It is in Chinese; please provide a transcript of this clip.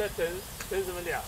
在等等什么鸟？